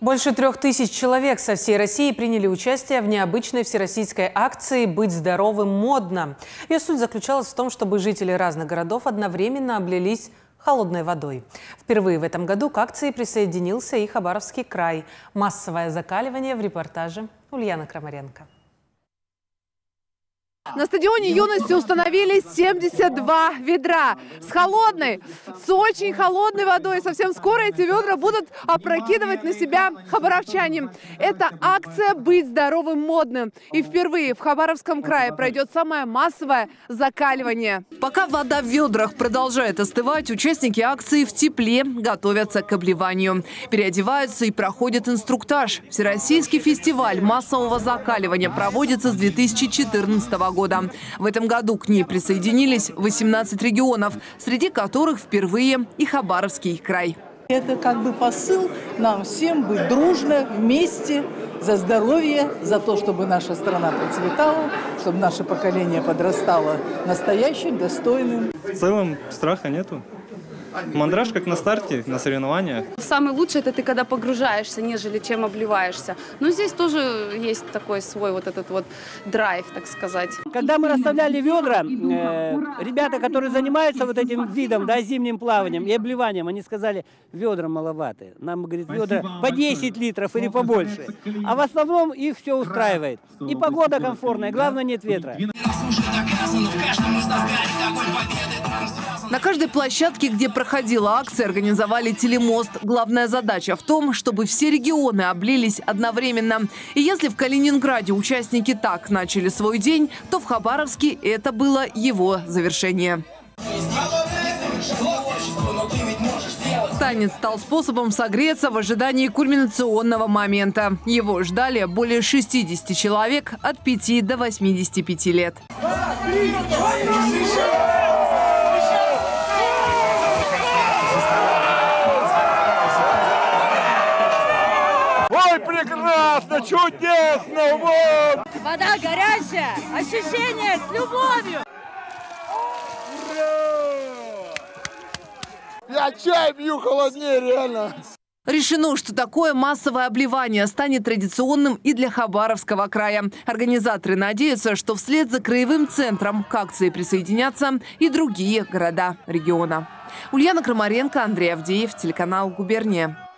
Больше трех тысяч человек со всей России приняли участие в необычной всероссийской акции «Быть здоровым модно». Ее суть заключалась в том, чтобы жители разных городов одновременно облились холодной водой. Впервые в этом году к акции присоединился и Хабаровский край. Массовое закаливание в репортаже Ульяна Крамаренко. На стадионе юности установили 72 ведра с холодной, с очень холодной водой. Совсем скоро эти ведра будут опрокидывать на себя хабаровчане. Это акция «Быть здоровым модным». И впервые в Хабаровском крае пройдет самое массовое закаливание. Пока вода в ведрах продолжает остывать, участники акции в тепле готовятся к обливанию. Переодеваются и проходят инструктаж. Всероссийский фестиваль массового закаливания проводится с 2014 года года. В этом году к ней присоединились 18 регионов, среди которых впервые и Хабаровский край. Это как бы посыл нам всем быть дружно, вместе, за здоровье, за то, чтобы наша страна процветала, чтобы наше поколение подрастало настоящим, достойным. В целом страха нету. Мандраж как на старте, на соревнованиях. Самый лучший это ты когда погружаешься, нежели чем обливаешься. Но здесь тоже есть такой свой вот этот вот драйв, так сказать. Когда мы расставляли ведра, э, ребята, которые занимаются вот этим видом, да, зимним плаванием и обливанием, они сказали, ведра маловаты. Нам, говорит, ведра по 10 литров или побольше. А в основном их все устраивает. И погода комфортная, главное нет ветра. Каждой площадке, где проходила акция, организовали телемост. Главная задача в том, чтобы все регионы облились одновременно. И если в Калининграде участники так начали свой день, то в Хабаровске это было его завершение. Танец стал способом согреться в ожидании кульминационного момента. Его ждали более 60 человек от 5 до 85 лет. Ой, прекрасно, чудесно, вот! Вода горячая, ощущение с любовью. Я чай пью холоднее, реально. Решено, что такое массовое обливание станет традиционным и для Хабаровского края. Организаторы надеются, что вслед за краевым центром к акции присоединятся и другие города региона. Ульяна Крамаренко, Андрей Авдеев, телеканал «Губерния».